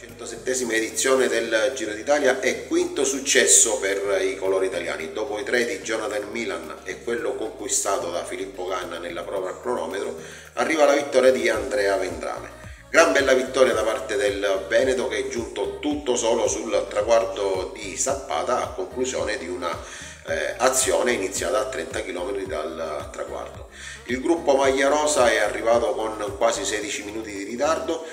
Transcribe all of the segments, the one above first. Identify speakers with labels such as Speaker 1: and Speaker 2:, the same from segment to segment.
Speaker 1: 107esima edizione del Giro d'Italia e quinto successo per i colori italiani. Dopo i tre di Jonathan Milan e quello conquistato da Filippo Ganna nella prova al cronometro, arriva la vittoria di Andrea Vendrame. Gran bella vittoria da parte del Veneto che è giunto tutto solo sul traguardo di Zappata a conclusione di una eh, azione iniziata a 30 km dal traguardo. Il gruppo Maglia Rosa è arrivato con quasi 16 minuti di ritardo,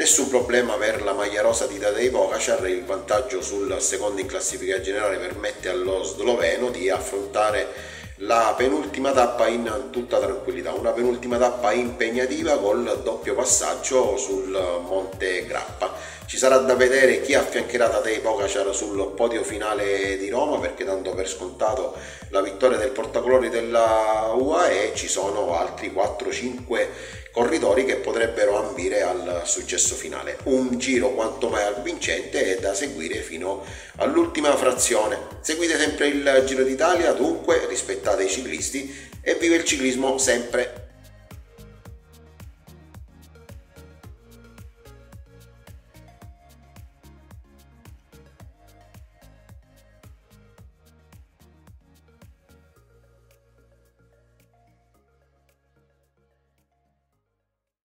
Speaker 1: nessun problema per la maglia rosa di Tadej Pogacar, il vantaggio sul secondo in classifica generale permette allo sloveno di affrontare la penultima tappa in tutta tranquillità, una penultima tappa impegnativa col doppio passaggio sul Monte Grappa. Ci sarà da vedere chi affiancherà Tadej Pogacar sul podio finale di Roma perché tanto per scontato la vittoria del portacolori della UAE ci sono altri 4-5 corridori che potrebbero ambire al successo finale. Un giro quanto mai avvincente e da seguire fino all'ultima frazione. Seguite sempre il Giro d'Italia, dunque rispettate i ciclisti e vive il ciclismo sempre